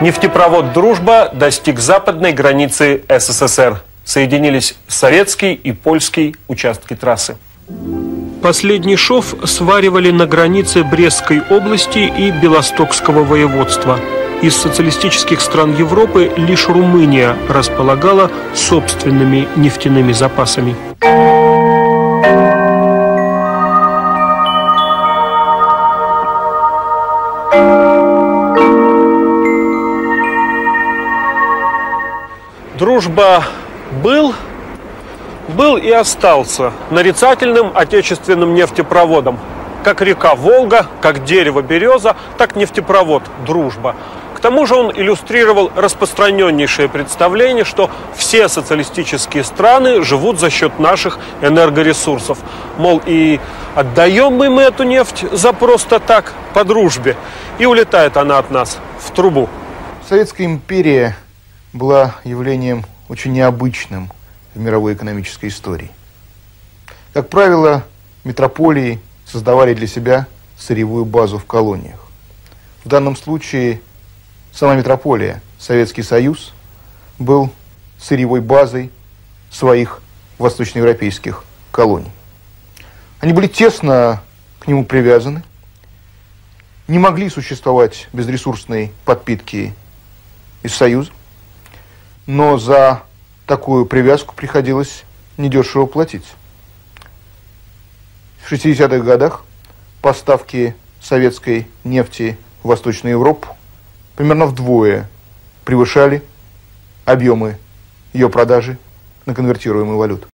Нефтепровод «Дружба» достиг западной границы СССР. Соединились советский и польский участки трассы. Последний шов сваривали на границе Брестской области и Белостокского воеводства. Из социалистических стран Европы лишь Румыния располагала собственными нефтяными запасами. Дружба был, был и остался нарицательным отечественным нефтепроводом. Как река Волга, как дерево береза, так нефтепровод «Дружба». К тому же он иллюстрировал распространеннейшее представление, что все социалистические страны живут за счет наших энергоресурсов. Мол, и отдаем мы им эту нефть за просто так, по дружбе, и улетает она от нас в трубу. Советская империя была явлением очень необычным в мировой экономической истории. Как правило, метрополии создавали для себя сырьевую базу в колониях. В данном случае сама метрополия, Советский Союз, был сырьевой базой своих восточноевропейских колоний. Они были тесно к нему привязаны, не могли существовать без ресурсной подпитки из Союза но за такую привязку приходилось недешево платить. В 60-х годах поставки советской нефти в Восточную Европу примерно вдвое превышали объемы ее продажи на конвертируемую валюту.